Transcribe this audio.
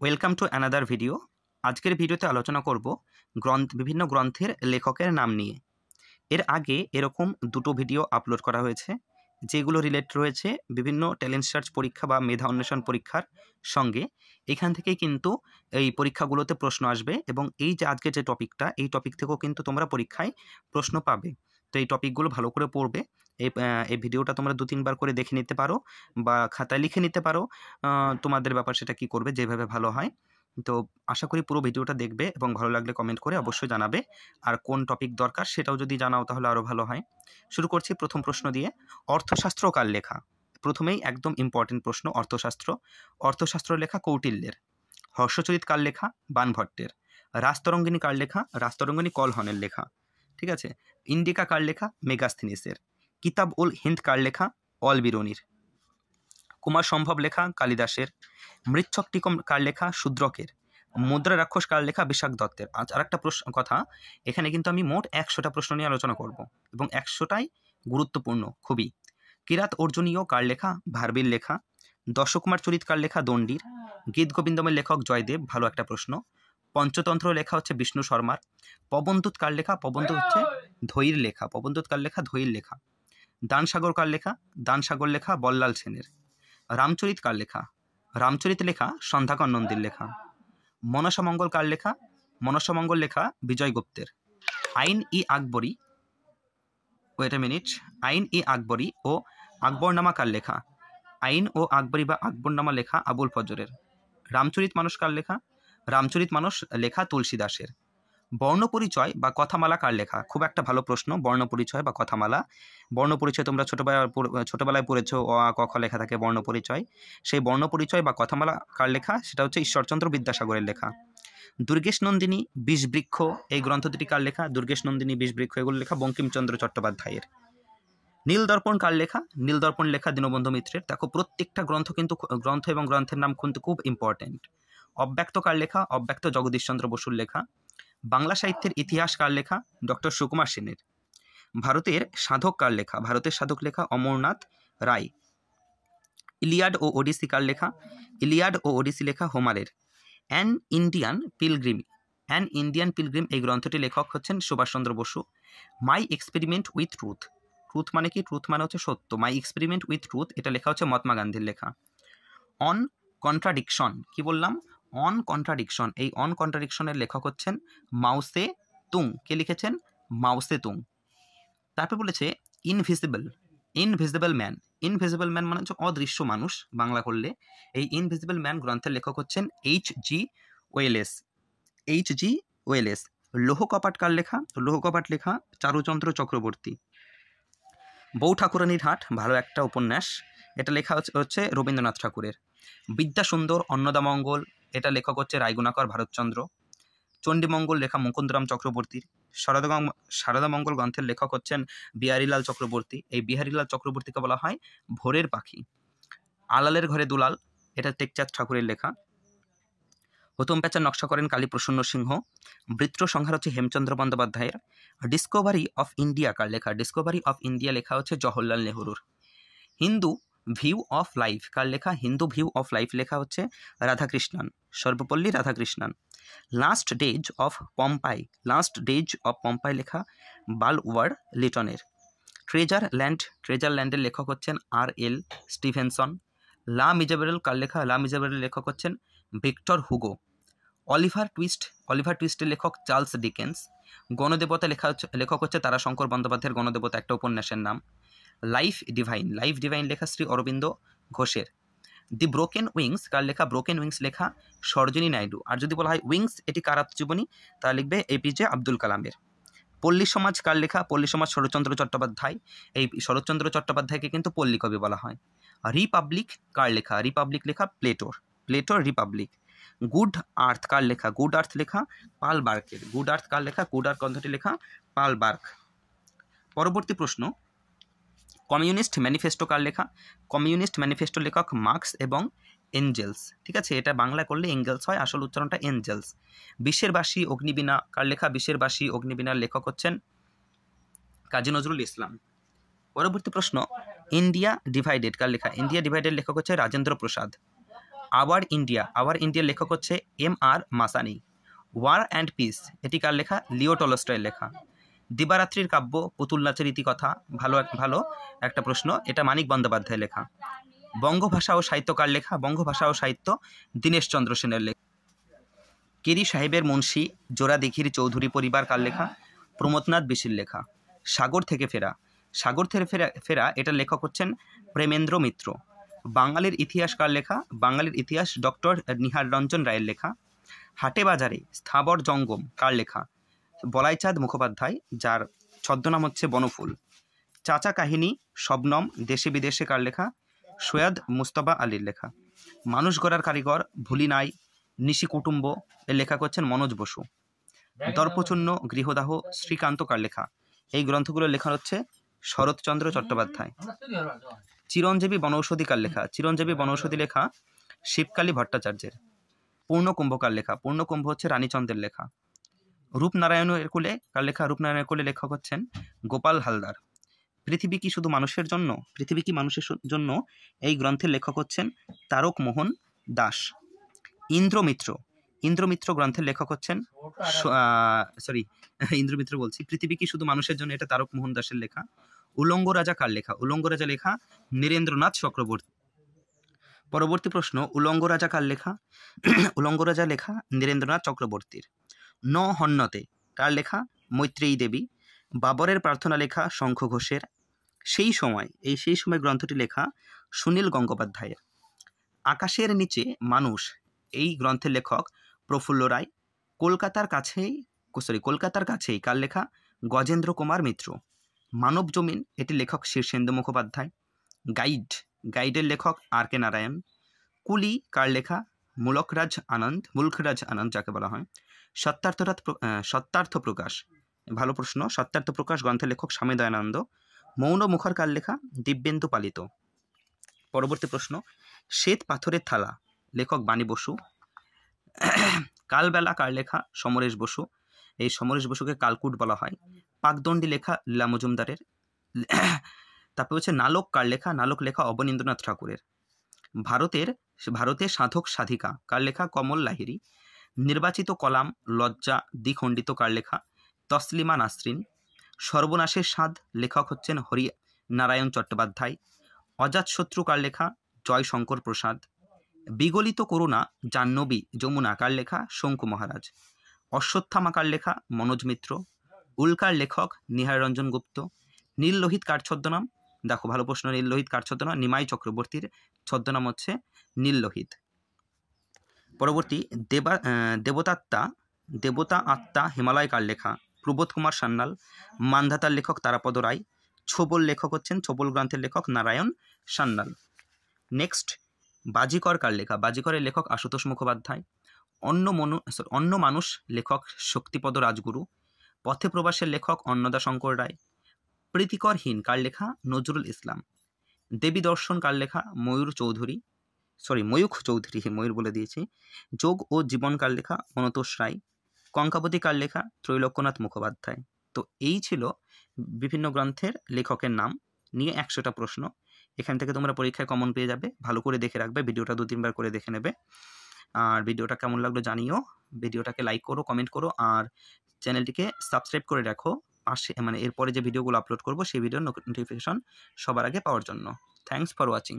Welcome to another video আজকের ভিডিওতে আলোচনা করব গ্রন্থ, বিভিন্ন গ্রন্থের লেখকের নাম নিয়ে। এর আগে এরকম দুটো ভিডিও আপলোড করা হয়েছে, যেগুলো রিলেট রয়েছে বিভিন্ন ট্যালেন্ট সার্চ পরীক্ষা বা মেধা অন্বেষণ পরীক্ষার সঙ্গে। এখান থেকেই কিন্তু এই পরীক্ষাগুলোতে প্রশ্ন আসবে এবং এই যে আজকে যে টপিকটা এই টপিক থেকেও কিন্তু তোমরা পরীক্ষায় প্রশ্ন পাবে। তো এই টপিকগুলো ভালো করে পড়বে। এই এই ভিডিওটা তোমরা দু, তিনবার করে দেখে নিতে পারো বা খাতায় লিখে নিতে পারো তোমাদের ব্যাপার সেটা কি করবে, যেভাবে ভালো হয়। তো আশা করি পুরো ভিডিওটা দেখবে এবং ভালো লাগলে কমেন্ট করে অবশ্যই জানাবে। আর কোন টপিক দরকার সেটাও যদি জানাও তাহলে আরও ভালো হয়। শুরু করছি প্রথম প্রশ্ন দিয়ে। অর্থশাস্ত্র কার লেখা? প্রথমেই একদম ইম্পর্টেন্ট প্রশ্ন, অর্থশাস্ত্র। অর্থশাস্ত্র লেখা কৌটিল্যের। হর্ষচরিত কার লেখা? বানভট্টের। রাস্তরঙ্গিনী কার লেখা? রাস্তরঙ্গিনী কলহনের লেখা। ঠিক আছে? ইন্ডিকা কার লেখা? মেগাস্থিনিসের। কিতাব উল হিন্দ কার লেখা? অল বিরনির। কুমার সম্ভব লেখা? কালিদাসের। মৃচ্ছক টিকম কার লেখা? শূদ্রকের। মুদ্রা রাক্ষস কার লেখা? বিশাখ দত্তের। আজ আর একটা প্রশ্ন, কথা। এখানে কিন্তু আমি মোট একশোটা প্রশ্ন নিয়ে আলোচনা করব। এবং একশোটাই গুরুত্বপূর্ণ, খুবই। কিরাত অর্জুনীয় কার লেখা? ভারবির লেখা। দশকুমার চরিত কার লেখা? দণ্ডির। গীত গোবিন্দমের লেখক জয়দেব। ভালো একটা প্রশ্ন। পঞ্চতন্ত্র লেখা হচ্ছে বিষ্ণু শর্মার, পবনদূত কার লেখা? পবনদূত হচ্ছে ধৈর লেখা, পবনদূত কার লেখা? ধৈর লেখা। দানসাগর কার লেখা? দানসাগর লেখা বল্লাল সেনের। রামচরিত কার লেখা? রামচরিত লেখা সন্ধ্যাকর নন্দীর লেখা। মনসামঙ্গল কার লেখা? মনসামঙ্গল লেখা বিজয় গুপ্তের। Ain i Akbari wait a minute Ain i Akbari ও আকবরনামা কার লেখা? আইন ও আকবরী বা আকবরনামা লেখা আবুল ফজরের। রামচরিত মানুষ কার লেখা? রামচরিত মানুষ লেখা তুলসী দাসের। বর্ণপরিচয় বা কথামালা কার লেখা? খুব একটা ভালো প্রশ্ন, বর্ণপরিচয় বা কথামালা। বর্ণপরিচয় তোমরা ছোটোবেলায় ছোটোবেলায় পড়েছ, অ, আ, ক, খ লেখা থাকে বর্ণপরিচয়। সেই বর্ণপরিচয় বা কথামালা কার লেখা? সেটা হচ্ছে ঈশ্বরচন্দ্র বিদ্যাসাগরের লেখা। দুর্গেশ নন্দিনী বিষবৃক্ষ, এই গ্রন্থ দুটি কার লেখা? দুর্গেশ নন্দিনী বিষবৃক্ষ, এগুলো লেখা বঙ্কিমচন্দ্র চট্টোপাধ্যায়ের। নীলদর্পণ কার লেখা? নীলদর্পণ লেখা দীনবন্ধু মিত্রের। দেখো, প্রত্যেকটা গ্রন্থ কিন্তু গ্রন্থ এবং গ্রন্থের নাম কিন্তু খুব ইম্পর্টেন্ট অব্যক্ত কার লেখা? অব্যক্ত জগদীশচন্দ্র বসুর লেখা। বাংলা সাহিত্যের ইতিহাস কার লেখা? ডক্টর সুকুমার সেনের। ভারতের সাধক কার লেখা? ভারতের সাধক লেখা অমরনাথ রায়। ইলিয়াড ও ওডিসি কার লেখা? ইলিয়াড ও ওডিসি লেখা হোমারের। An Indian pilgrim. An Indian pilgrim এই গ্রন্থটির লেখক হচ্ছেন Subhas Chandra Bose. My experiment with truth. Truth মানে কি? ট্রুথ মানে হচ্ছে সত্য। মাই এক্সপেরিমেন্ট উইথ ট্রুথ, এটা লেখা হচ্ছে মহাত্মা গান্ধীর লেখা। অন কন্ট্রাডিকশন, কি বললাম? On contradiction. এই অন কন্ট্রাডিকশনের লেখক হচ্ছেন মাউসে তুং। কে লিখেছেন? Mao Tse tung. তারপর বলেছে invisible invisible man invisible man মানে হচ্ছে অদৃশ্য মানুষ বাংলা করলে। এই ইনভিজিবল ম্যান গ্রন্থের লেখক হচ্ছেন H G Wells H G Wells লৌহ কপাট কার লেখা? লৌহ কপাট লেখা চারুচন্দ্র চক্রবর্তী। বউ ঠাকুরানীর হাট, ভালো একটা উপন্যাস। এটা লেখা হচ্ছে রবীন্দ্রনাথ ঠাকুরের। বিদ্যাসুন্দর, অন্নদামঙ্গল এটা লেখক হচ্ছে রায়গুণাকর ভারতচন্দ্র। চণ্ডীমঙ্গল লেখা মুকুন্দরাম চক্রবর্তীর। শারদা শারদামঙ্গল গ্রন্থের লেখক হচ্ছেন বিহারীলাল চক্রবর্তী। এই বিহারীলাল চক্রবর্তীকে বলা হয় ভোরের পাখি। আলালের ঘরে দুলাল, এটা টেকচাঁদ ঠাকুরের লেখা। হতম প্যাচার নকশা করেন কালী প্রসন্ন সিংহ। বৃত্র সংহার হচ্ছে হেমচন্দ্র বন্দ্যোপাধ্যায়ের। ডিসকভারি অফ ইন্ডিয়া কার লেখা? ডিসকভারি অফ ইন্ডিয়া লেখা হচ্ছে জওহরলাল নেহরুর। হিন্দু ভিউ অফ লাইফ কার লেখা হিন্দু ভিউ অফ লাইফ লেখা হচ্ছে Radhakrishnan Sarvepalli Radhakrishnan last days of Pompeii last days of Pompeii লেখা বাল ওয়ার লিটনের ট্রেজার ল্যান্ড ট্রেজার ল্যান্ডের লেখক হচ্ছেন আর এল স্টিভেনসন লা মিজাবেরল কার লেখা লা মিজাবেরল লেখক হচ্ছেন Victor Hugo Oliver Twist Oliver টুইস্টের লেখক চার্লস ডিকেন্স গণদেবতা লেখা হচ্ছে লেখক হচ্ছে তারাশঙ্কর বন্দ্যোপাধ্যায়ের গণদেবতা, একটা উপন্যাসের নাম। লাইফ ডিভাইন লাইফ ডিভাইন লেখা শ্রী অরবিন্দ ঘোষের। দি ব্রোকেন উইংস কার লেখা? ব্রোকেন উইংস লেখা সরজনী নাইডু। আর যদি বলা হয় উইংস এটি কার আত্মজীবনী? তা লিখবে এপিজে আব্দুল কালামের। পল্লী সমাজ কার লেখা? পল্লী সমাজ শরৎচন্দ্র চট্টোপাধ্যায়। এই শরৎচন্দ্র চট্টোপাধ্যায়কে কিন্তু পল্লী কবি বলা হয়। রিপাবলিক কার লেখা? রিপাবলিক লেখা প্লেটোর প্লেটোর রিপাবলিক গুড আর্থ কার লেখা? গুড আর্থ লেখা পাল বার্কের গুড আর্থ কার লেখা? গুড আর্থ গ্রন্থটি লেখা পাল বার্ক পরবর্তী প্রশ্ন। কমিউনিস্ট ম্যানিফেস্টো কার লেখা? কমিউনিস্ট ম্যানিফেস্টো লেখক মার্কস এবং এঞ্জেলস। ঠিক আছে, এটা বাংলা করলে এঞ্জেলস হয়, আসল উচ্চারণটা এঞ্জেলস। বিশ্বের বাসী অগ্নিবীণা, কার লেখা? বিশ্বের বাসী অগ্নিবীণার লেখক হচ্ছেন কাজী নজরুল ইসলাম। পরবর্তী প্রশ্ন, ইন্ডিয়া ডিভাইডেড, কার লেখা? ইন্ডিয়া ডিভাইডেড লেখক হচ্ছে Rajendra Prasad. Our India, our ইন্ডিয়ার লেখক হচ্ছে M R Masani. War and peace, এটি কার লেখা? লিও টলস্টয়ের লেখা। দিবারাত্রির কাব্য, পুতুল নাচের ইতিকথা, ভালো এক ভালো একটা প্রশ্ন, এটা মানিক বন্দ্যোপাধ্যায়ের লেখা। বঙ্গভাষা ও সাহিত্যকার লেখা, বঙ্গভাষা ও সাহিত্য, দীনেশ চন্দ্র সেনের লেখা। কেরি সাহেবের মুন্সি, জোড়া দিঘির চৌধুরী পরিবার কার লেখা? প্রমোদনাথ বিশির লেখা। সাগর থেকে ফেরা। সাগর থেকে ফেরা ফেরা এটার লেখক হচ্ছেন প্রেমেন্দ্র মিত্র। বাঙালির ইতিহাস কার লেখা? বাঙালির ইতিহাস ডক্টর নিহার রঞ্জন রায়ের লেখা। হাটে বাজারে স্থাবর জঙ্গম কার লেখা? বলাইচাঁদ মুখোপাধ্যায়, যার ছদ্মনাম হচ্ছে বনফুল। চাচা কাহিনী, শবনম, দেশে বিদেশে কার লেখা? সৈয়দ মুস্তফা আলীর লেখা। মানুষ গড়ার কারিগর, ভুলি নাই, নিশি কুটুম্ব, এর লেখা করছেন মনোজ বসু। দর্পচূন্য গৃহদাহ, শ্রীকান্ত কার লেখা? এই গ্রন্থগুলো লেখা হচ্ছে শরৎচন্দ্র চট্টোপাধ্যায়। চিরঞ্জীবী বনৌষধি কার লেখা? চিরঞ্জীবী বনৌষধি লেখা শিবকালী ভট্টাচার্যের। পূর্ণকুম্ভকার লেখা? পূর্ণকুম্ভ হচ্ছে রানীচন্দ্রের লেখা। রূপনারায়ণের কুলে কার লেখা রূপনারায়ণের কুলে লেখক হচ্ছেন গোপাল হালদার। পৃথিবী কি শুধু মানুষের জন্য? পৃথিবী কি মানুষের জন্য? এই গ্রন্থের লেখক হচ্ছেন তারক মোহন দাস। ইন্দ্রমিত্র ইন্দ্রমিত্র গ্রন্থের লেখক হচ্ছেন সরি ইন্দ্রমিত্র বলছি। পৃথিবী কি শুধু মানুষের জন্য? এটা তারক মোহন দাসের লেখা। উলঙ্গ রাজা কার লেখা? উলঙ্গ রাজা লেখা নীরেন্দ্রনাথ চক্রবর্তী। পরবর্তী প্রশ্ন, উলঙ্গ রাজা কার লেখা? উলঙ্গ রাজা লেখা নীরেন্দ্রনাথ চক্রবর্তীর। ন হন্যতে কার লেখা? মৈত্রেয়ী দেবী। বাবরের প্রার্থনা লেখা শঙ্খ ঘোষের। সেই সময়, এই সেই সময় গ্রন্থটি লেখা সুনীল গঙ্গোপাধ্যায়ের। আকাশের নিচে মানুষ, এই গ্রন্থের লেখক প্রফুল্ল রায়। কলকাতার কাছেই, সরি, কলকাতার কাছেই কার লেখা? গজেন্দ্র কুমার মিত্র। মানব জমিন, এটি লেখক শীর্ষেন্দু মুখোপাধ্যায়। গাইড, গাইডের লেখক আর কে নারায়ণ। কুলি, কার লেখা? মুলকরাজ আনন্দ মুলকরাজ আনন্দ যাকে বলা হয়। সত্যার্থরাত প্র- সত্যার্থ প্রকাশ। ভালো প্রশ্ন, সত্যার্থ প্রকাশ গ্রন্থের লেখক স্বামী দয়ানন্দ মৌন মুখর কার লেখা দিব্যেন্দু পালিত। পরবর্তী প্রশ্ন, শ্বেত পাথরের থালা, লেখক বাণী বসু। কালবেলা কার লেখা সমরেশ বসু। এই সমরেশ বসুকে কালকুট বলা হয়। পাকদণ্ডী লেখা লীলা মজুমদারের। তারপর হচ্ছে নালক কার লেখা নালক লেখা অবনীন্দ্রনাথ ঠাকুরের। ভারতের ভারতের সাধক সাধিকা কার লেখা কমল লাহিরি নির্বাচিত কলাম, লজ্জা, দ্বিখণ্ডিত কার লেখা তসলিমা নাসরিন, সর্বনাশের স্বাদ লেখক হচ্ছেন হরি নারায়ণ চট্টোপাধ্যায় অজাতশত্রু কার লেখা জয়শঙ্কর প্রসাদ, বিগলিত করুণা, জাহ্নবী যমুনা কার লেখা শঙ্কু মহারাজ, অশ্বত্থামা কার লেখা মনোজ মিত্র, উল্কার লেখক নিহার রঞ্জন গুপ্ত নীল লোহিত কার ছদ্মনাম দেখো ভালো প্রশ্ন নীল লোহিত কার ছদ্মনাম নিমাই চক্রবর্তীর ছদ্মনাম হচ্ছে নীল লোহিত পরবর্তী দেবা দেবতাত্মা দেবতা আত্মা হিমালয় কার লেখা। প্রবোধ কুমার সান্যাল মান্ধাতার লেখক তারাপদ রায় ছোবল লেখক হচ্ছেন ছোবল গ্রন্থের লেখক নারায়ণ সান্যাল। নেক্সট বাজিকর কার লেখা? বাজিকরের লেখক আশুতোষ মুখোপাধ্যায় অন্য মনু sorry, অন্য মানুষ লেখক শক্তিপদ রাজগুরু পথে প্রবাসের লেখক অন্নদা শঙ্কর রায় প্রীতিকরহীন কার লেখা? নজরুল ইসলাম। দেবী দর্শন কার লেখা? ময়ূর চৌধুরী সরি ময়ূখ চৌধুরী, ময়ূর বলে দিয়েছি। যোগ ও জীবন কার লেখা? মনতোষ রায়। কঙ্কাবতী কার লেখা? ত্রৈলোক্যনাথ মুখোপাধ্যায়। তো এই ছিল বিভিন্ন গ্রন্থের লেখকের নাম নিয়ে একশোটা প্রশ্ন। এখান থেকে তোমরা পরীক্ষায় কমন পেয়ে যাবে। ভালো করে দেখে রাখবে, ভিডিওটা দু তিনবার করে দেখে নেবে। আর ভিডিওটা কেমন লাগল জানিও। ভিডিওটাকে লাইক করো কমেন্ট করো, আর চ্যানেলটিকে সাবস্ক্রাইব করে রাখো। পাশে মানে এরপরে যে ভিডিওগুলো আপলোড করব, সেই ভিডিওর নোটিফিকেশন সবার আগে পাওয়ার জন্য। Thanks for watching